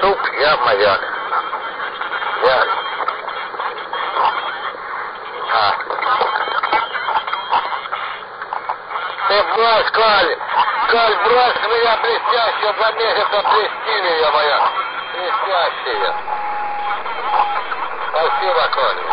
Суп, я моряк. Я... А. Ты брось, Каль! Каль, брось меня блестящая за месяца трясти я моя! Блестящая! Спасибо, Коля.